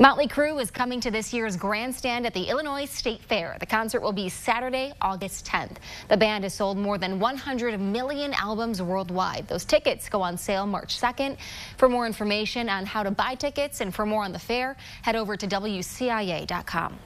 Mötley Crüe is coming to this year's grandstand at the Illinois State Fair. The concert will be Saturday, August 10th. The band has sold more than 100 million albums worldwide. Those tickets go on sale March 2nd. For more information on how to buy tickets and for more on the fair, head over to WCIA.com.